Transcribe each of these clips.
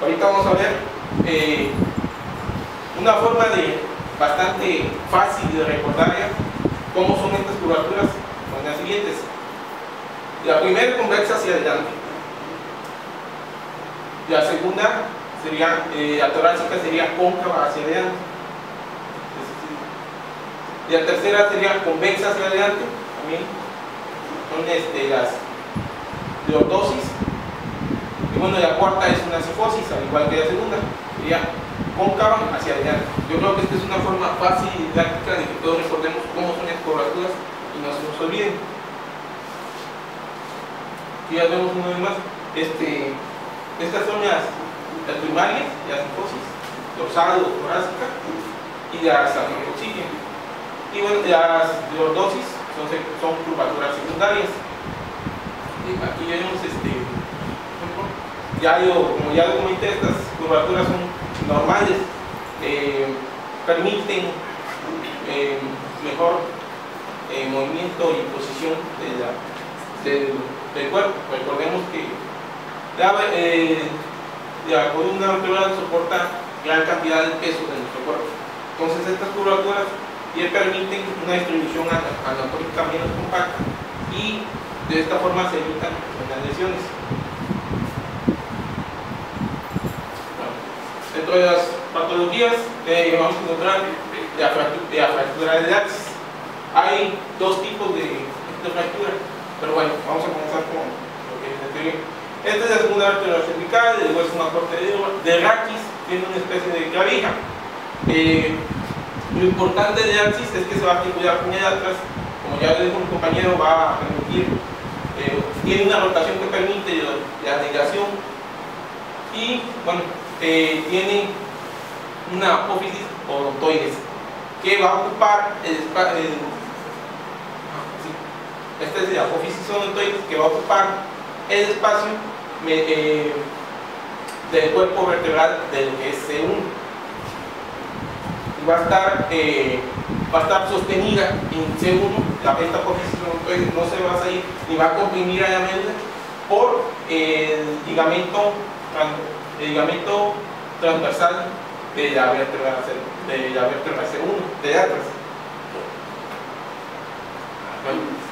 Ahorita vamos a ver eh, una forma de bastante fácil de recordar cómo son estas curvaturas, son las siguientes. La primera convexa hacia adelante. La segunda sería, eh, la torácica sería cóncava hacia adelante. La tercera sería convexa hacia adelante, también son este, las. Y bueno, la cuarta es una cifosis, al igual que la segunda, sería cóncava hacia adelante. Yo creo que esta es una forma fácil y didáctica de que todos recordemos cómo son las curvaturas y no se nos olviden. Y ya vemos una vez más, este, estas son las, las primarias, la cifosis, dorsal o torácica, y las aminoxígenas. Y bueno, las lordosis son, son curvaturas secundarias. Aquí vemos, este, ya yo, como ya comenté, estas curvaturas son normales, eh, permiten eh, mejor eh, movimiento y posición del, del, cuerpo. Recordemos que la, la columna vertebral soporta gran cantidad de peso de nuestro cuerpo. Entonces estas curvaturas y permiten una distribución anatómica menos compacta y de esta forma se evitan las lesiones. De las patologías eh, vamos a encontrar la la fractura de axis. Hay dos tipos de, de fractura, pero bueno, vamos a comenzar con lo que es la teoría. Esta es la segunda vértebra cervical, luego es una corte de, de raquis, tiene una especie de clavija. Eh, lo importante de axis es que se va a articular con el atrás, como ya le dijo mi compañero, va a permitir, eh, tiene una rotación que permite la negación y bueno, tiene una apófisis odontoides que va a ocupar el espacio, esta es la apófisis odontoides que va a ocupar el espacio eh, del cuerpo vertebral de lo que es C1 va a estar, eh, va a estar sostenida en C1, la esta entonces no se va a salir ni va a comprimir a la médula por el ligamento, el ligamento transversal de la vértebra, de la vértebra C1, de atrás.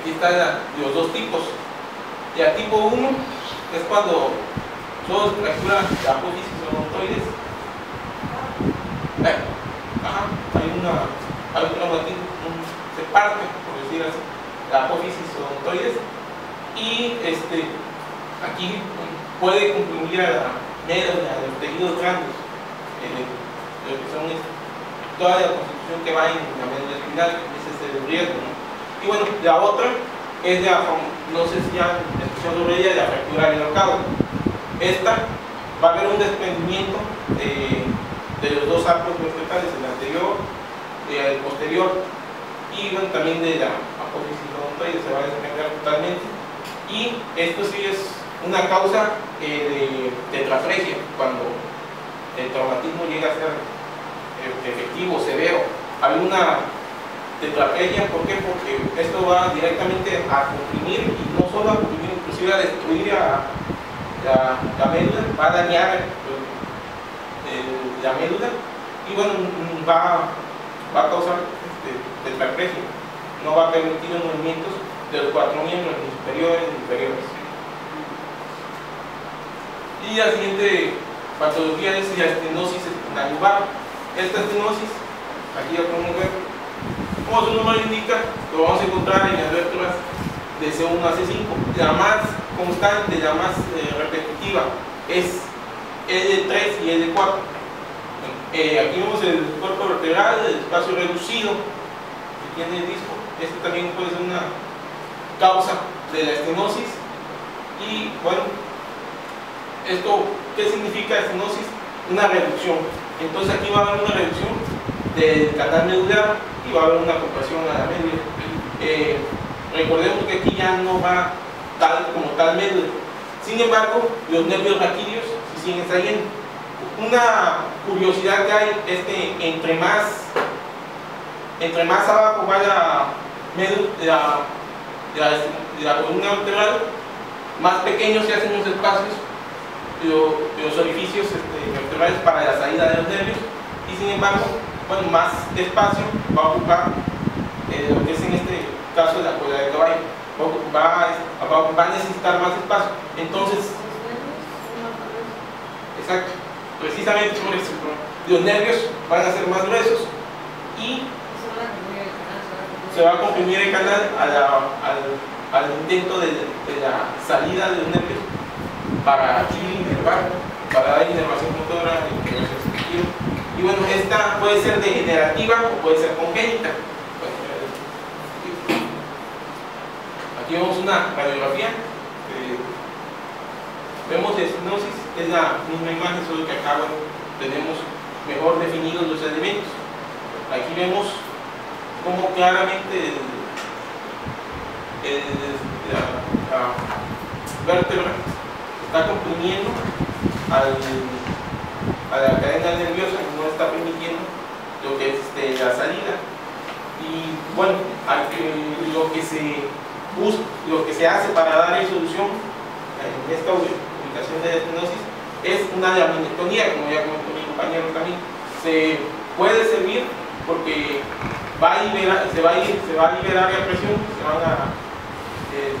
Aquí están los dos tipos. Ya tipo 1 es cuando solo se fractura la apófisis odontoides. ¿Eh? Ajá, hay una, hay un traumatismo, se parte, por decir así, la apófisis odontoides y este, aquí puede comprimir a la médula, a los tejidos grandes, eh, lo que son este, toda la constitución que va en la médula espinal, ese es el riesgo. ¿no? Y bueno, la otra es la, no sé si ya escuchado sobre ella, la fractura del ahorcado. Esta va a haber un desprendimiento de de los dos arcos vertebrales, el anterior y el posterior, y bueno, también de la apófisis odontoide se va a desprender totalmente. Y esto sí es una causa de tetraflegia, cuando el traumatismo llega a ser eh, efectivo, severo. Hay una ¿por qué? Porque esto va directamente a comprimir y no solo a comprimir, inclusive a destruir a, la, la médula, va a dañar la médula y bueno, va, va a causar este. No va a permitir los movimientos de los cuatro miembros, ni superiores ni inferiores. Y la siguiente patología es la estenosis espinalubar. Esta estenosis, aquí ya podemos ver, como su nombre indica, lo vamos a encontrar en las vértebras de C1 a C5. La más constante, la más eh, repetitiva es L3 y L4 eh, aquí vemos el cuerpo vertebral, el espacio reducido que tiene el disco. Este también puede ser una causa de la estenosis. Y bueno, esto, ¿qué significa estenosis? Una reducción. Entonces aquí va a haber una reducción del canal medular y va a haber una compresión a la médula. Eh, recordemos que aquí ya no va tal como tal médula. Sin embargo, los nervios raquídeos siguen saliendo una curiosidad que hay es que entre más entre más abajo va la, la, la columna vertebral, más pequeños se hacen los espacios los orificios este, para la salida de los nervios. Y sin embargo, bueno, más espacio va a ocupar eh, lo que es en este caso la cola de caballo, va, a necesitar más espacio. Entonces, exacto, precisamente por eso, los nervios van a ser más gruesos y se va a comprimir el canal al, intento de, la salida de los nervios para inervar, para dar inervación motora, y bueno, esta puede ser degenerativa o puede ser congénita. Aquí vemos una radiografía. Eh, vemos estenosis, es la misma imagen, solo que acá tenemos mejor definidos los elementos. Aquí vemos cómo claramente la, vértebra está comprimiendo a la cadena nerviosa que no está permitiendo lo que es este, la salida. Y bueno, lo que se busca, lo que se hace para dar solución en esta ubicación de estenosis es una laminectomía, como ya comentó mi compañero también. Se puede servir porque va a liberar, se, va a ir, se va a liberar la presión, se van a, eh,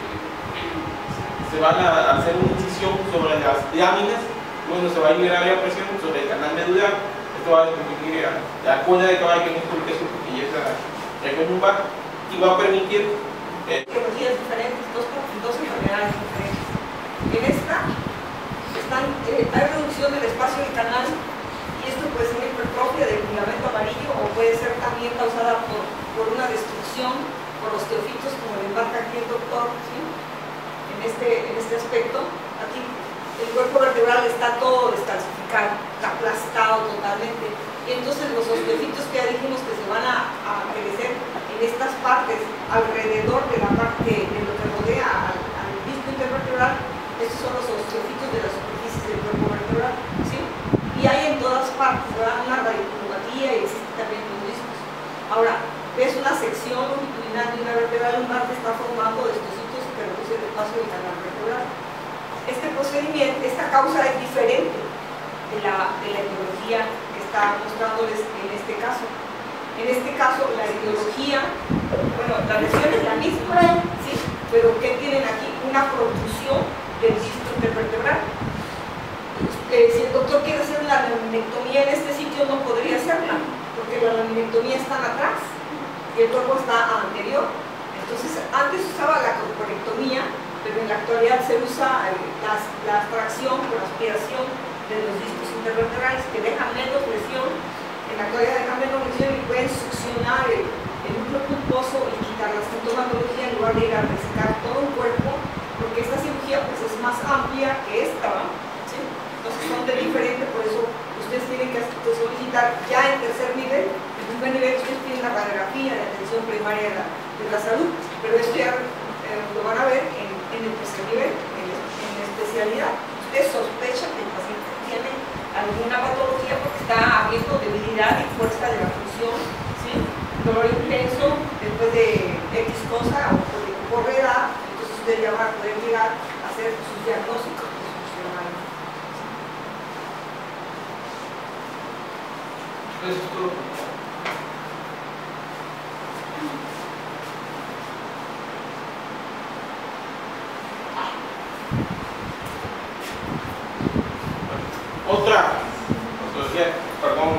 van a hacer una incisión sobre las láminas, bueno, se va a liberar la presión sobre el canal medular, esto va a permitir la, la cola de caballo este caso porque ya es la región lumbar y va a permitir eh, diferentes, dos, dos enfermedades diferentes. En esta están, eh, hay reducción del espacio del canal y esto puede ser hipertrofia del ligamento amarillo o puede ser también causada por, por una destrucción por los teofitos, como le marca aquí el doctor, en, este, en este aspecto. Aquí el cuerpo vertebral está todo descalcificado, está aplastado totalmente. Y entonces los osteofitos que ya dijimos que se van a, a crecer en estas partes, alrededor de la parte de lo que rodea al, al disco intervertebral, estos son los osteofitos de la superficie del cuerpo vertebral. ¿sí? y hay en todas partes, ¿verdad? Una radiculopatía y existe también los discos. Ahora, ves una sección longitudinal de una vertebral lumbar que está formando estos sitios que reduce el espacio del canal vertebral. Este procedimiento, esta causa es diferente de la, de la etiología que está mostrándoles en este caso. En este caso, la etiología, bueno, la lesión es la misma, ¿sí? pero ¿qué tienen aquí? Una protrusión del disco intervertebral eh, si el doctor quiere hacer una laminectomía en este sitio no podría hacerla, porque la laminectomía está atrás y el cuerpo está anterior. Entonces, antes usaba la corporectomía, pero en la actualidad se usa eh, la, la extracción por aspiración de los discos intervertebrales que dejan menos lesión, en la actualidad dejan menos lesión y pueden succionar el, núcleo pulposo y quitar la sintomatología en lugar de ir a resecar todo el cuerpo, porque esta cirugía pues, es más amplia que esta, entonces son de diferente, por eso ustedes tienen que solicitar ya en tercer nivel, en primer nivel ustedes tienen la radiografía de atención primaria de la, salud, pero esto ya eh, lo van a ver en, el tercer nivel, en, la especialidad. Usted sospecha que el paciente tiene alguna patología está habiendo debilidad y fuerza de la función, ¿sí? dolor intenso después de X cosa o de corredad, entonces usted ya va a poder llegar a hacer sus diagnósticos. Otra patología, perdón,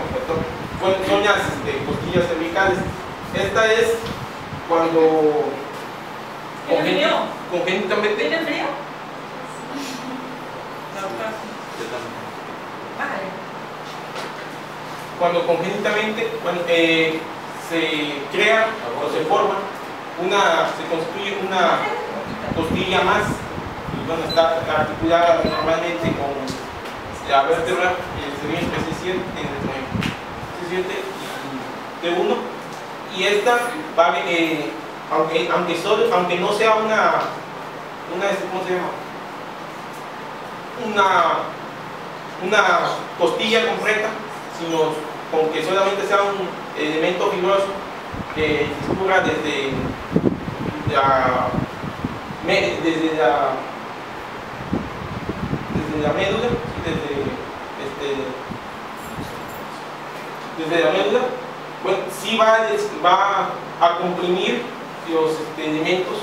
son las este, costillas cervicales. Esta es cuando congénitamente. ¿Tiene frío? cuando congénitamente eh, se crea o se forma una, se construye una costilla más y bueno, está articulada normalmente con la vértebra el C7 de uno y esta va eh, aunque aunque solo aunque no sea una una este, ¿cómo se llama? una una costilla completa sino con que solamente sea un elemento fibroso que discurra desde la desde la desde la médula desde este, desde la médula bueno, sí va, va a comprimir los este, elementos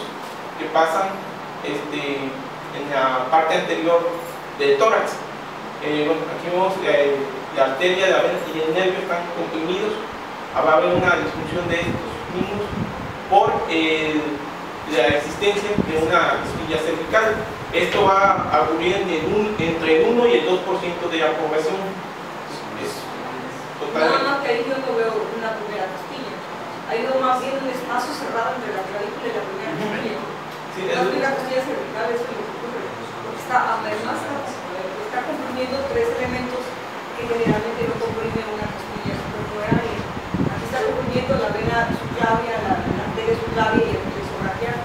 que pasan este, en la parte anterior del tórax. Eh, bueno, aquí vemos eh, la arteria, la vena y el nervio están comprimidos. Va a haber una disfunción de estos mismos por eh, la existencia de una costilla cervical. Esto va a ocurrir entre el 1 y el 2% de la población. Es, más que ahí yo no veo una primera costilla. Ha ido más bien un espacio cerrado entre la clavícula y la primera costilla. Sí, la primera costilla cervical es lo que ocurre. Porque está, además está comprimiendo tres elementos que generalmente no comprime una costilla superforaria. Aquí está comprimiendo la vena subclavia, la, la arteria subclavia y el plexo brachial.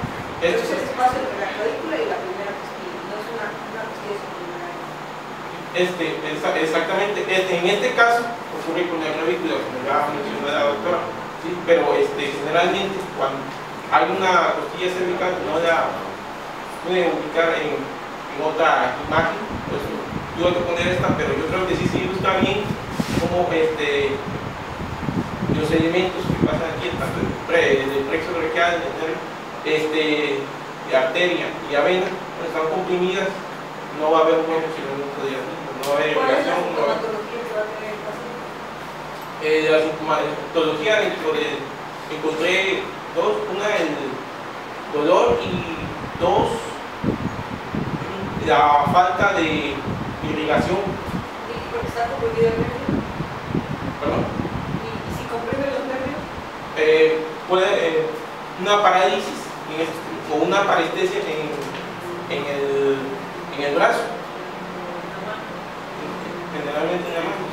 Este es el espacio entre la clavícula y la primera costilla, no es una, una costilla superforaria. Este, exactamente, este, en este caso ocurre con la clavícula, como ya mencionó la doctora, ¿sí? pero este, generalmente cuando hay una costilla cervical no la pueden ubicar en, en otra imagen, pues tuve que poner esta, pero yo creo que sí se ilustra bien como este, los elementos que pasan aquí, tanto el plexo brachial, este, la arteria y la vena, pues están comprimidas, no va a haber un buen funcionamiento de no va a haber irrigación. ¿Cuál es la sintomatología que va a el paciente? Eh, la sintomatología dentro de, encontré dos, una el dolor y dos la falta de irrigación. ¿Y porque está comprimido el nervio? ¿Perdón? ¿Y, si comprime los nervios? Eh, puede, eh, una parálisis en el, o una parestesia en, en, el, en el brazo. Generalmente en la mano.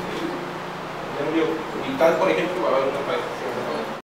Nervio vital, por ejemplo, va a haber una parálisis.